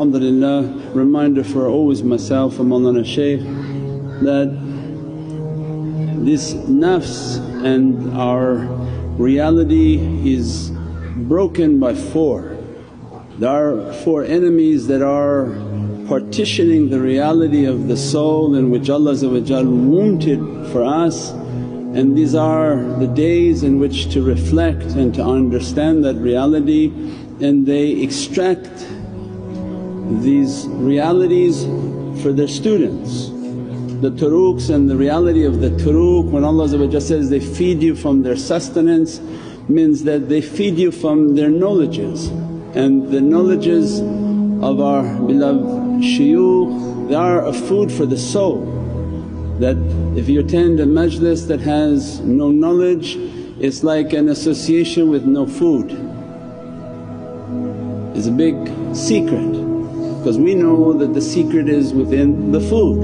alhamdulillah reminder for always myself and Mawlana Shaykh that this nafs and our reality is broken by four. There are four enemies that are partitioning the reality of the soul in which Allah wanted for us and these are the days in which to reflect and to understand that reality and they extract these realities for their students. The turuqs and the reality of the turuq when Allah says they feed you from their sustenance means that they feed you from their knowledges and the knowledges of our beloved shuyukh they are a food for the soul that if you attend a majlis that has no knowledge it's like an association with no food. It's a big secret because we know that the secret is within the food.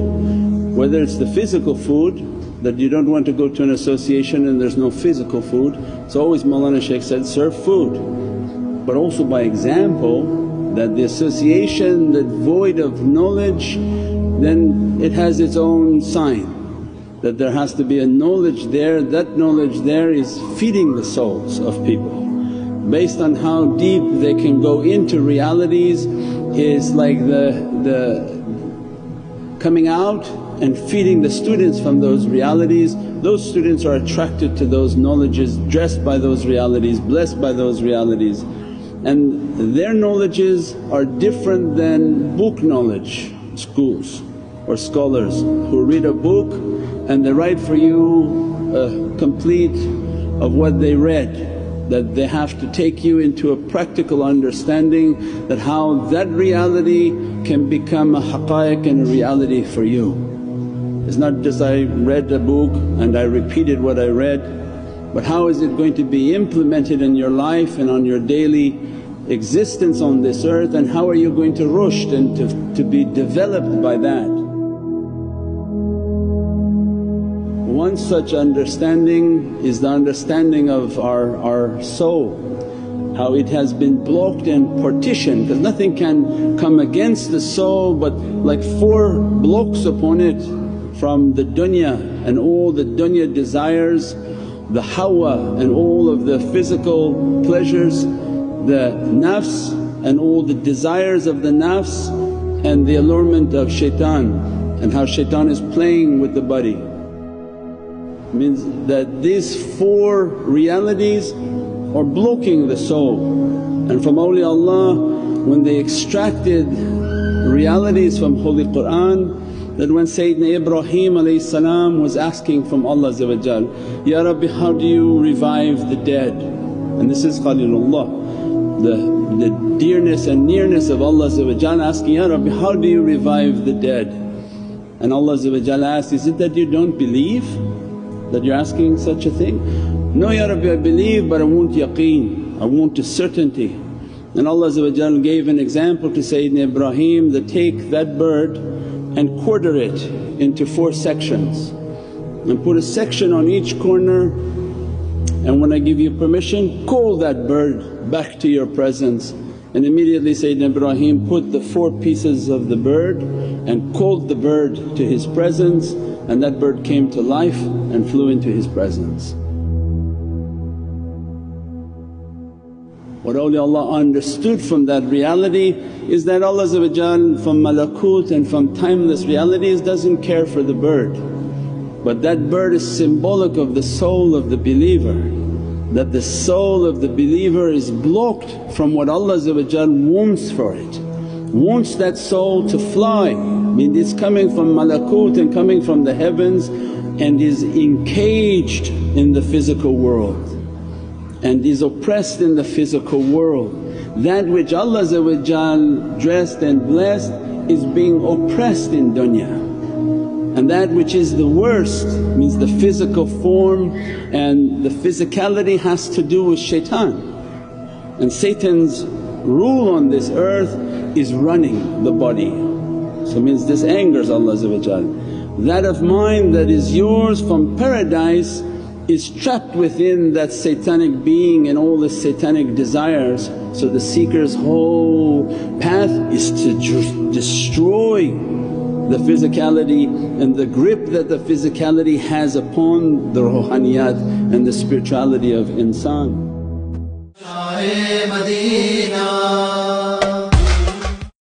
Whether it's the physical food that you don't want to go to an association and there's no physical food, it's always Mawlana Shaykh said, serve food. But also by example that the association that void of knowledge then it has its own sign that there has to be a knowledge there, that knowledge there is feeding the souls of people. Based on how deep they can go into realities is like the, the coming out and feeding the students from those realities. Those students are attracted to those knowledges, dressed by those realities, blessed by those realities and their knowledges are different than book knowledge schools or scholars who read a book and they write for you a complete of what they read that they have to take you into a practical understanding that how that reality can become a haqqaiq and a reality for you. It's not just I read a book and I repeated what I read but how is it going to be implemented in your life and on your daily existence on this earth and how are you going to rushd and to, to be developed by that. One such understanding is the understanding of our, our soul, how it has been blocked and partitioned because nothing can come against the soul but like four blocks upon it from the dunya and all the dunya desires, the hawa and all of the physical pleasures the nafs and all the desires of the nafs and the allurement of shaitan and how shaitan is playing with the body. Means that these four realities are blocking the soul and from awliyaullah when they extracted realities from Holy Qur'an that when Sayyidina Ibrahim was asking from Allah Ya Rabbi how do you revive the dead? And this is Khalilullah the, the dearness and nearness of Allah asking, Ya Rabbi how do you revive the dead? And Allah asks, is it that you don't believe that you're asking such a thing? No Ya Rabbi I believe but I want yaqeen, I want a certainty. And Allah gave an example to Sayyidina Ibrahim that take that bird and quarter it into four sections and put a section on each corner and when I give you permission call that bird back to your presence. And immediately Sayyidina Ibrahim put the four pieces of the bird and called the bird to his presence and that bird came to life and flew into his presence. What awliyaullah understood from that reality is that Allah from malakut and from timeless realities doesn't care for the bird. But that bird is symbolic of the soul of the believer that the soul of the believer is blocked from what Allah wants for it, wants that soul to fly. I mean it's coming from malakut and coming from the heavens and is encaged in the physical world and is oppressed in the physical world. That which Allah dressed and blessed is being oppressed in dunya. And that which is the worst means the physical form and the physicality has to do with shaitan. And Satan's rule on this earth is running the body. So means this angers Allah That of mine that is yours from paradise is trapped within that satanic being and all the satanic desires. So the seeker's whole path is to destroy the physicality and the grip that the physicality has upon the ruhaniyat and the spirituality of insan.